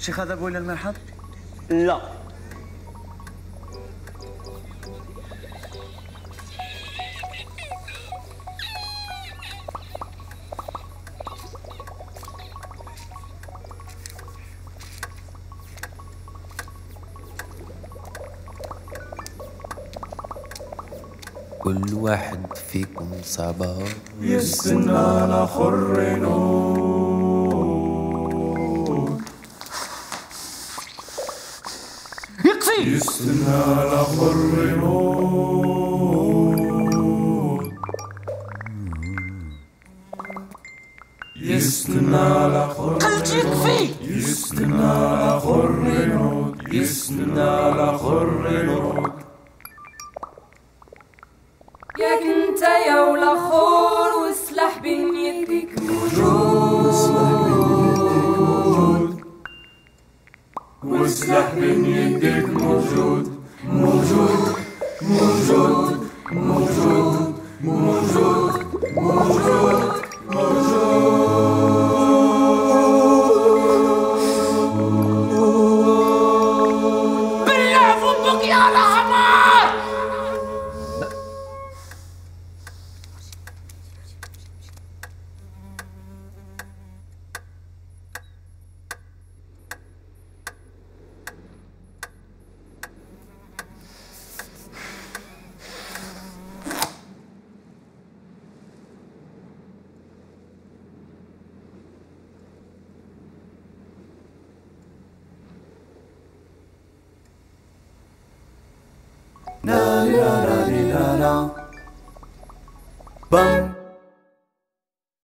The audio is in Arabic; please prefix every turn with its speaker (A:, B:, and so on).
A: شيخ هذا أبوي للمرحب
B: لا.
C: كل واحد فيكم صعبة
D: يستنى على خر يستنى خر نود يستنى خر
A: قلت يكفي
D: يستنى خر نود يستنى خر نود
E: ياك انت يا ولاخور وسلاح بين يديك موجود
D: والسلاح بين يديك موجود موجود موجود موجود موجود
A: بالله فمك يا رحمن. Na na na na na. na.
D: Bum.